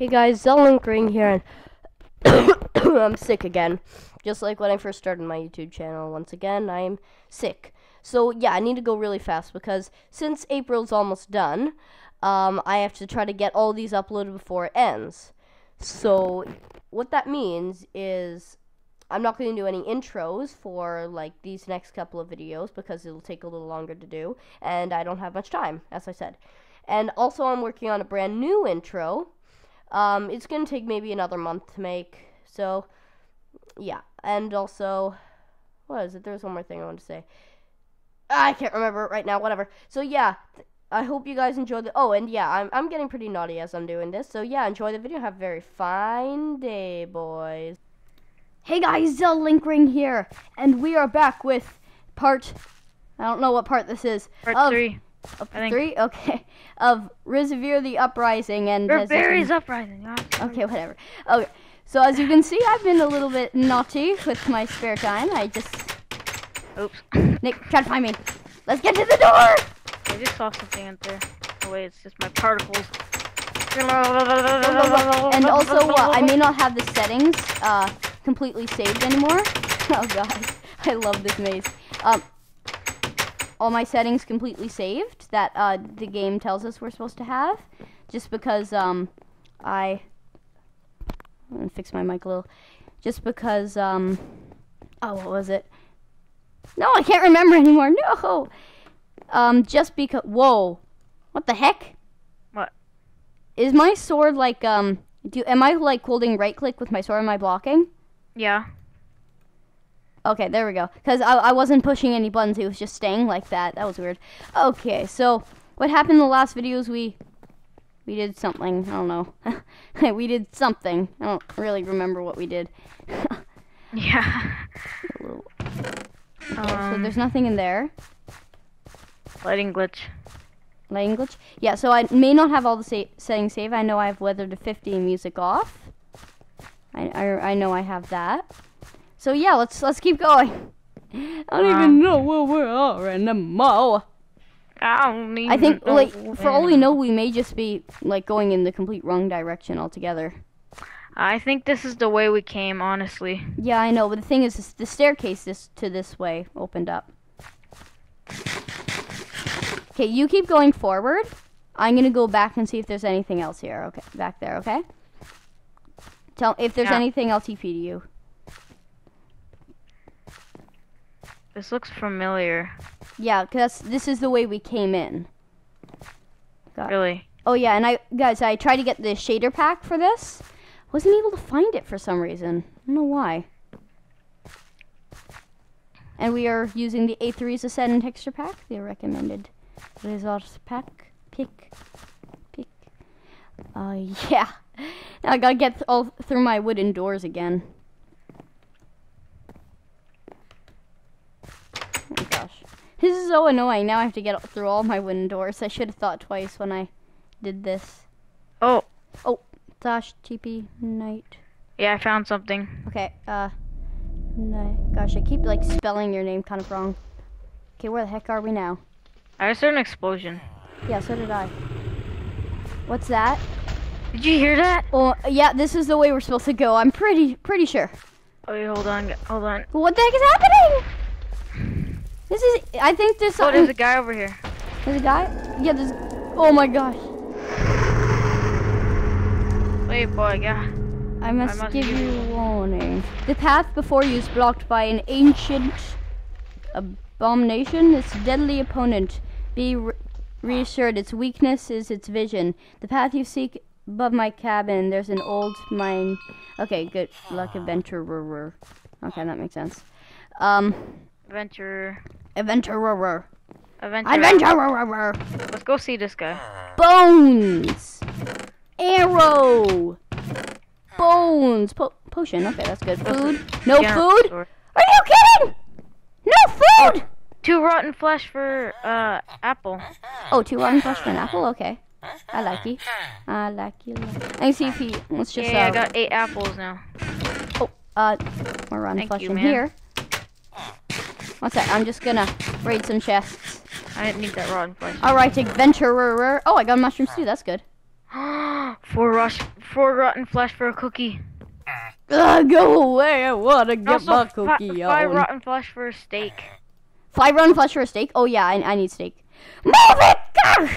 Hey guys, Zeldalinkring here, and I'm sick again. Just like when I first started my YouTube channel. Once again, I am sick. So yeah, I need to go really fast because since April's almost done, um, I have to try to get all these uploaded before it ends. So what that means is I'm not going to do any intros for like these next couple of videos because it'll take a little longer to do, and I don't have much time, as I said. And also, I'm working on a brand new intro um, it's gonna take maybe another month to make. So, yeah, and also, what is it? There's one more thing I want to say. I can't remember it right now. Whatever. So yeah, I hope you guys enjoy the. Oh, and yeah, I'm I'm getting pretty naughty as I'm doing this. So yeah, enjoy the video. Have a very fine day, boys. Hey guys, Zeldalinkring here, and we are back with part. I don't know what part this is. Part of, three. I three? Okay. Of Reverie the Uprising and been- uprising. Okay, whatever. Okay. So as you can see, I've been a little bit naughty with my spare time. I just Oops. Nick, try to find me. Let's get to the door. I just saw something in there. Oh wait, it's just my particles. And also, uh, I may not have the settings uh, completely saved anymore. Oh god, I love this maze. Um, all my settings completely saved that uh, the game tells us we're supposed to have, just because um, I. I'm gonna fix my mic a little. Just because um, oh, what was it? No, I can't remember anymore. No. Um, just because. Whoa, what the heck? What? Is my sword like um? Do am I like holding right click with my sword? Am I blocking? Yeah. Okay, there we go. Because I, I wasn't pushing any buttons, it was just staying like that. That was weird. Okay, so what happened in the last videos? We we did something. I don't know. we did something. I don't really remember what we did. Yeah. Okay, so Um, there's nothing in there. lighting glitch. Language. Yeah, so I may not have all the sa- settings saved. I know I have weather to 50 and music off. I, I, I know I have that. So yeah, let's let's keep going. I don't even Um, know where we are anymore. I don't even I think, like, for all we know, we may just be like going in the complete wrong direction altogether. I think this is the way we came, honestly. Yeah, I know, but the thing is, this, the staircase this to this way opened up. Okay, you keep going forward. I'm gonna go back and see if there's anything else here. Okay, back there. Okay. Tell if there's Yeah. anything else TP to you. This looks familiar. Yeah, cause this is the way we came in. Got- Really. Oh yeah, and I guys, I tried to get the shader pack for this. Wasn't able to find it for some reason. I don't know why. And we are using the A3's Ascend texture pack, the recommended resource pack. Pick, pick. Uh, yeah. Now I gotta get th- all through my wooden doors again. Oh my gosh. This is so annoying. Now I have to get through all my wooden doors. I should have thought twice when I did this. Oh, Oh, Dash TP night. yeah, I found something. Okay, uh no gosh, I keep like spelling your name kind of wrong. Okay, where the heck are we now? I just heard an explosion. Yeah, so did I. What's that? Did you hear that? Oh, yeah, this is the way we're supposed to go. I'm pretty pretty sure. Oh, wait, hold on, hold on. What the heck is happening? This is I think there's something. Oh, there's a guy over here. there's a guy? Yeah, there's Oh my gosh. Wait, boy, yeah. I must, must give give you warning. The path before you is blocked by an ancient abomination, its deadly opponent. Be re- reassured, its weakness is its vision. The path you seek above my cabin, there's an old mine. Okay, good luck, adventurer. Okay, that makes sense. Um, Adventurer. Adventurer. Adventurer. Adventurer. Let's go see this guy. Bones. Arrow. Bones. Po- potion. Okay, that's good. Food. No General food. store. Are you kidding? No food! Two rotten flesh for uh apple. Oh, two rotten flesh for an apple? Okay. I like you. I like you. Let me see if he. Let's just. yeah, uh, I got eight apples now. Oh, uh, more rotten Thank flesh you, in man. here. One sec. I'm just gonna raid some chests. I didn't need that rotten flesh. All right, adventurer. Oh, I got mushrooms too. That's good. Four rush, four rotten flesh for a cookie. Ugh, go away! I wanna get Also, my cookie five rotten flesh for a steak. Five rotten flesh for a steak? Oh yeah, I, I need steak. Move it! Gah!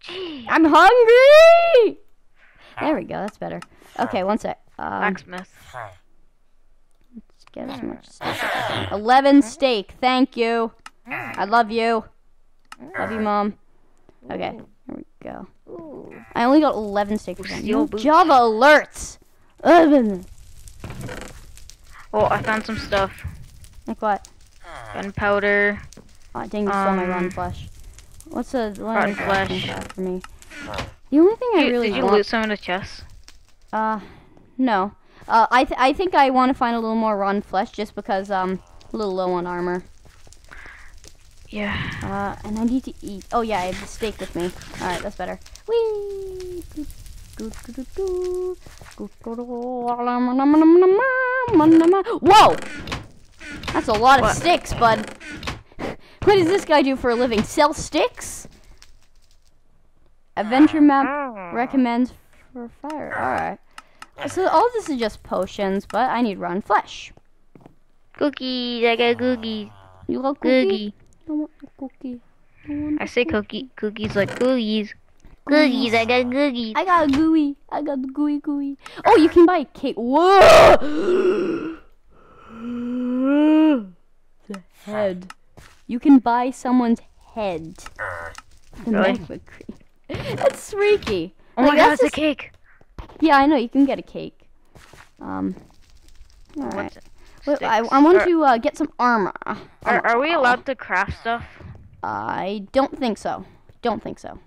Gee. I'm hungry! There we go, that's better. Okay, one sec. Um, Blacksmith. Get as much steak. 11 steak, thank you. I love you. Love you, Mom. Okay, here we go. I only got 11 steak you. Java alerts! Ugh, Oh, I found some stuff. Like what? Gunpowder. Oh, dang, you stole my Um, rotten flesh. What's a rotten flesh. for me? The only thing I really did you want, loot some in the chest? uh, no. Uh, I th- I think I want to find a little more rotten flesh just because um a little low on armor. Yeah. Uh, and I need to eat. Oh yeah, I have the steak with me. All right, that's better. Whee! Whoa! That's a lot of What? sticks, bud. What does this guy do for a living? Sell sticks? Adventure map recommends for fire. Alright. So all this is just potions, but I need rotten flesh. Cookies. I got cookies. Ah. You love cookie? Cookie. I want a cookie. I want I say cookie. Cookies like cookies. Cookies. I got cookies. I got a gooey. I got the gooey gooey. Oh, you can buy a cake. Whoa! the head. You can buy someone's head. Uh. The Really? That's freaky. Oh Like, my god, that's it's a cake. Yeah, I know. You can get a cake. Um. All right. What's Wait, I. I want Are- to uh, get some armor. Are, are we allowed to craft stuff? I don't think so. Don't think so.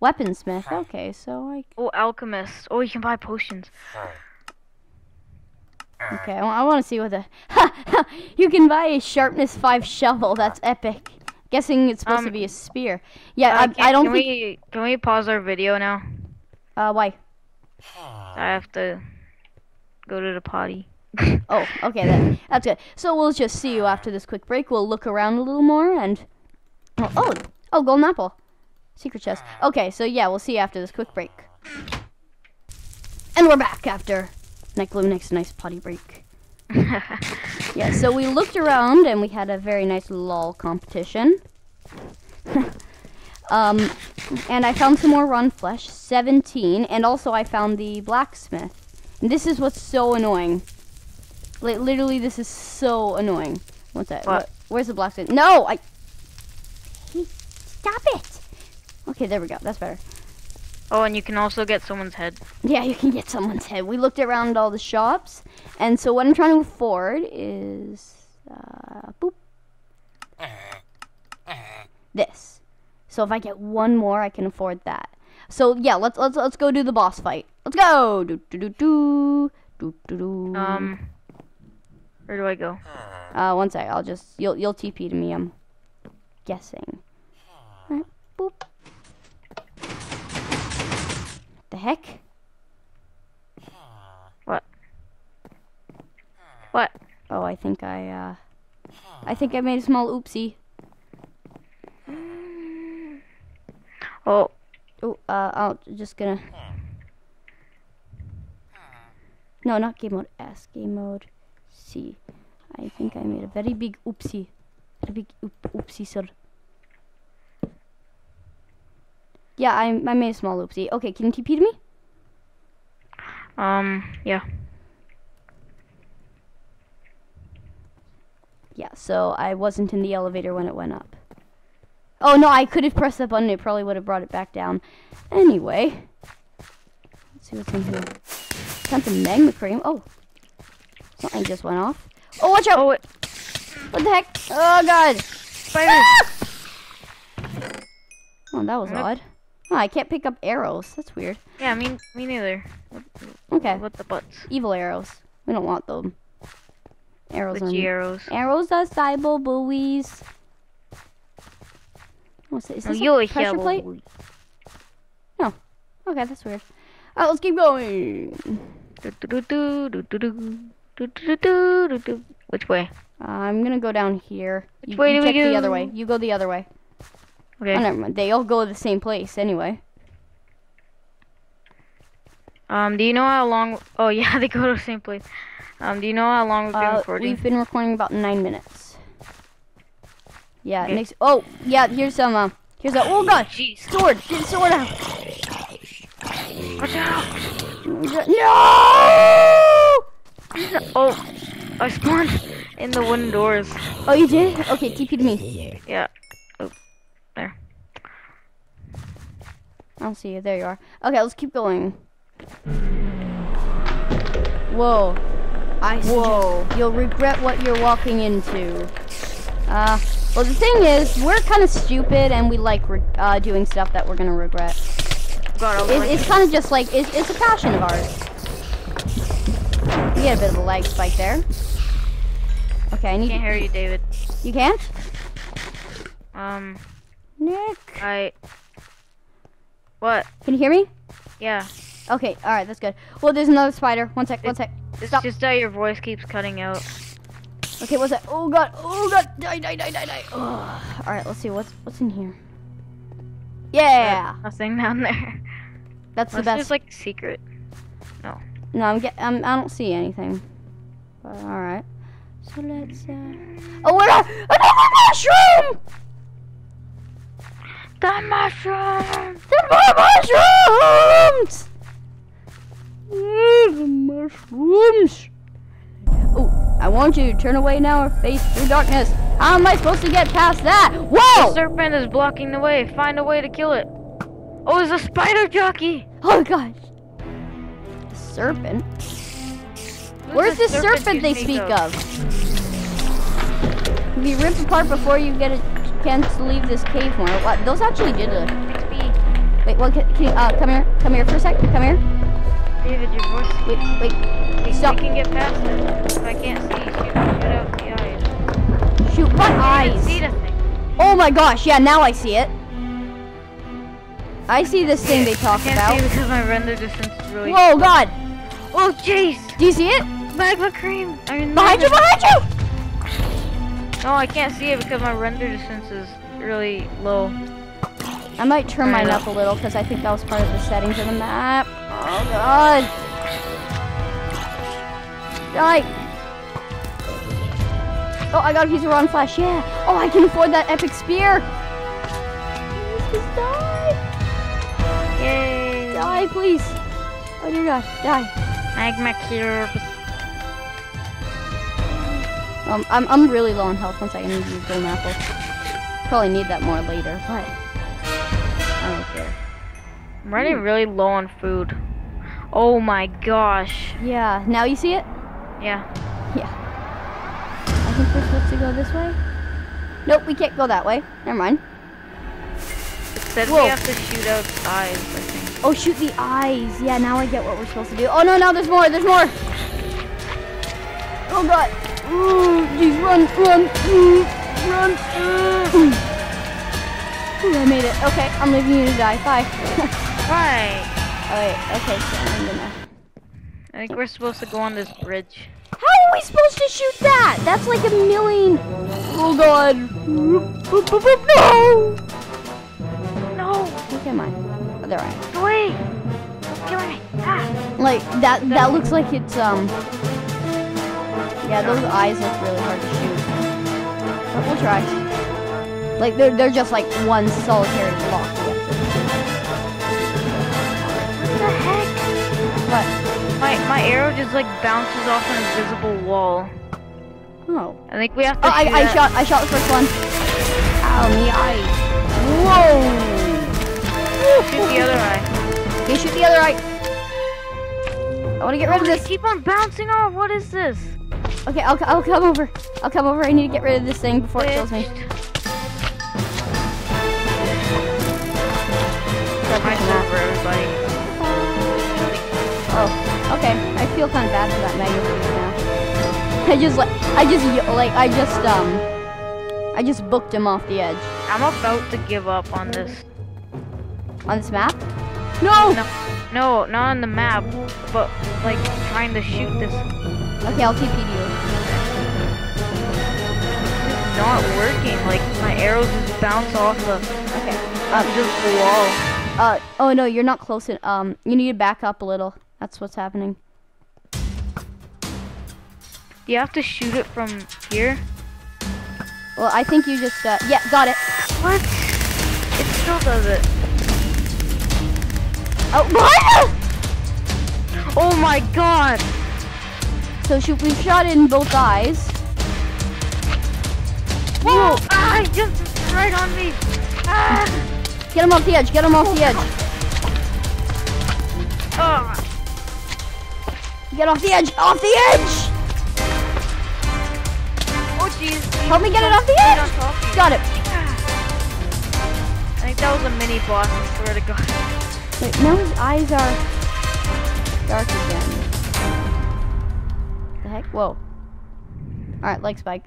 Weaponsmith. Okay, so I Oh, alchemist. Oh, you can buy potions. Okay, I, want to see what the. you can buy a sharpness five shovel. That's epic. Guessing it's supposed to Um, be a spear. Yeah, Uh, I, can, I don't can think. we can we pause our video now? Uh, why? I have to go to the potty. Oh, okay, that, that's good. So we'll just see you after this quick break. We'll look around a little more and. Oh, oh, oh, golden apple, secret chest. Okay, so yeah, we'll see you after this quick break. And we're back after Nick next nice potty break. Yeah, so we looked around and we had a very nice lol competition. um, and I found some more run flesh, 17, and also I found the blacksmith. And this is what's so annoying. Like literally, this is so annoying. What's that? What? Where's the blacksmith? No, I. Stop it. Okay, there we go. That's better. oh, and you can also get someone's head. Yeah, you can get someone's head. We looked around all the shops, and so what I'm trying to afford is uh, boop this. So if I get one more, I can afford that. So yeah, let's let's let's go do the boss fight. Let's go. Do do do do do do do. Um, where do I go? Uh, one sec. I'll just you'll you'll TP to me. I'm guessing. Alright, boop. The heck? What? What? Oh, I think I, uh, I think I made a small oopsie. Oh, Oh, uh, I'm just gonna. No, not game mode S, game mode C. I think I made a very big oopsie. A big oop- oopsie, sir. Yeah, I, I made a small oopsie. Okay, can you TP to me? um, yeah. Yeah, so I wasn't in the elevator when it went up. Oh no, I could have pressed that button, it probably would have brought it back down. Anyway. Let's see what's in here. Found some magma cream. Oh. Something just went off. Oh, watch out! Oh, What the heck? Oh god! spiders! Ah! Oh, that was odd. Oh, I can't pick up arrows. That's weird. Yeah, me, me neither. Okay, What the butts? evil arrows. We don't want them. Arrows arrows. Arrows are cyber buoys. What's this? Oh, this a pressure plate? No. Okay, that's weird. Alright, let's keep going. Which way? Uh, I'm gonna go down here. You, way you do we check the other way. You go the other way. Okay. Oh, never mind. They all go to the same place anyway. Um, do you know how long? Oh yeah, they go to the same place. Um, do you know how long we've been Uh, recording? we've been recording about nine minutes. Yeah, next. Oh, yeah. Here's some. Uh, here's a. Oh god, Jeez. sword. Get sword out. Watch out! No! Oh, I spawned in the wooden doors. Oh, you did? Okay, TP to me. Yeah. Oh, there. I don't see you. There you are. Okay, let's keep going. Whoa. I Whoa. You'll regret what you're walking into. Uh, well, the thing is, we're kind of stupid and we like uh, doing stuff that we're gonna regret. God, It, it's kind of just like, it's, it's a passion of ours. You get a bit of a lag spike there. Okay, I need can't hear you, David. You can't? Um, Nick. I. What? Can you hear me? Yeah. Okay, alright, that's good. Well, there's another spider. One sec, one sec. It's Stop. just that your voice keeps cutting out. Okay, what's that? Oh god, oh god, die, die, die, die, die. Ugh. All right, let's see what's what's in here. Yeah, Nothing down there. that's the Unless best. there's like secret. no, No, I'm get, I'm, I don't see anything. But all right, so let's. Uh... Oh, what? A, another mushroom! The mushroom! There's more mushrooms! The mushrooms. Oh, I want you to turn away now or face through darkness. How am I supposed to get past that? Whoa! The serpent is blocking the way. Find a way to kill it. Oh, there's a spider jockey. Oh gosh. The serpent? Where's the the serpent, you they speak of? Be ripped apart before you get a chance to leave this cave more. What? Those actually did a. Wait, what? Can, can you, uh, come here. Come here for a sec. Come here. David, your voice. Wait, wait. We, Stop. we can get past it. If I can't see, shoot, shoot out the eyes. Shoot, what eyes? see the thing. Oh my gosh, yeah, now I see it. I see this thing they talk I can't about. see because my render distance is really. Whoa, God. Oh, jeez. Do you see it? Magma cream. I mean, Behind you, behind you! No, I can't see it because my render distance is really low. I might turn mine up a little because I think that was part of the settings of the map. Oh, God. Die. Oh, I got a piece of rotten flesh. Yeah. Oh, I can afford that epic spear. Please, just die. Yay. Die, please. Oh, dear God. Die. Magma cubes. Um, I'm, I'm really low on health. Second, I need to use golden apple. Probably need that more later, but I don't care. I'm running really low on food. Oh my gosh. Yeah, now you see it? Yeah. Yeah. I think we're supposed to go this way. Nope, we can't go that way. Never mind. It said Whoa. we have to shoot out eyes, I think. Oh, shoot the eyes. Yeah, now I get what we're supposed to do. Oh no, now there's more. There's more. Oh god. Ooh, jeez, run, run, ooh, run. Ooh. Ooh, I made it. Okay, I'm leaving you to die. Bye. Right. Alright, okay, so I'm gonna. I think we're supposed to go on this bridge. How are we supposed to shoot that? That's like a million. Oh god. No! No! Okay, mine. Oh, there I am. It's killing me! Ah! Like that. That looks like it's um. Yeah, those eyes look really hard to shoot. But we'll try. Like they're they're just like one solitary block. My my arrow just like bounces off an invisible wall. Oh. I think we have to Oh, I, I shot. I shot the first one. Ow, the eye. Whoa. shoot the other eye. You shoot the other eye. I want to get rid of Oh, they this. keep on bouncing off. What is this? Okay, I'll, I'll come over. I'll come over. I need to get rid of this thing before it kills me. Feel kind of bad for that magnet now. I just like, I just like, I just um, I just booked him off the edge I'm about to give up on this. on this map. No. No, no, not on the map, but like trying to shoot this. Okay, I'll TP you. It's not working. Like my arrows just bounce off the Okay. um, just the wall. Uh, oh no, you're not close. En- um, you need to back up a little. That's what's happening. Do you have to shoot it from here? Well, I think you just, uh, yeah, got it. What? It still does it. Oh, what? Oh my god! So shoot, we've shot in both eyes. Whoa! Ah, he jumped right on me! Ah! Get him off the edge, get him off the edge. Ah! Get off the edge, off the edge! Help me get it off the edge! top of you. Got it. I think that was a mini boss, I swear to god. Wait, now his eyes are dark again. The heck? Whoa. Alright, like Spike.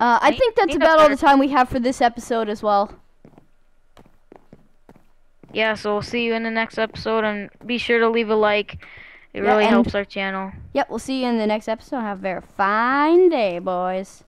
Uh, I think that's about all the time we have for this episode as well. Yeah, so we'll see you in the next episode, and be sure to leave a like. It Yeah, really helps our channel. Yep, we'll see you in the next episode. Have a very fine day, boys.